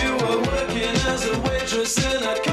you were working as a waitress and I